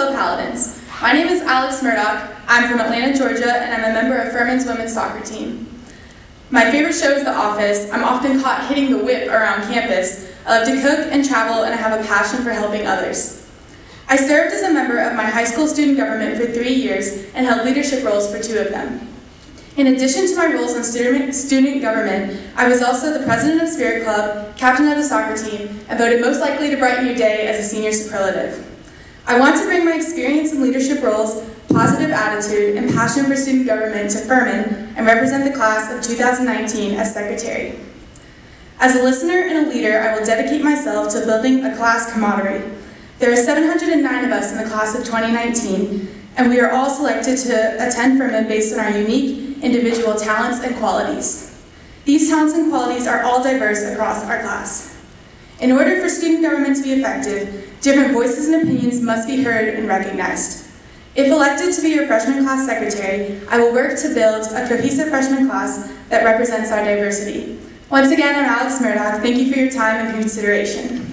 fellow Paladins. My name is Alex Murdoch. I'm from Atlanta, Georgia, and I'm a member of Furman's women's soccer team. My favorite show is The Office. I'm often caught hitting the whip around campus. I love to cook and travel, and I have a passion for helping others. I served as a member of my high school student government for three years and held leadership roles for two of them. In addition to my roles in student, student government, I was also the president of Spirit Club, captain of the soccer team, and voted most likely to brighten your day as a senior superlative. I want to bring my experience in leadership roles, positive attitude, and passion for student government to Furman and represent the class of 2019 as secretary. As a listener and a leader, I will dedicate myself to building a class camaraderie. There are 709 of us in the class of 2019, and we are all selected to attend Furman based on our unique individual talents and qualities. These talents and qualities are all diverse across our class. In order for student government to be effective, different voices and opinions must be heard and recognized. If elected to be your freshman class secretary, I will work to build a cohesive freshman class that represents our diversity. Once again, I'm Alex Murdoch. Thank you for your time and consideration.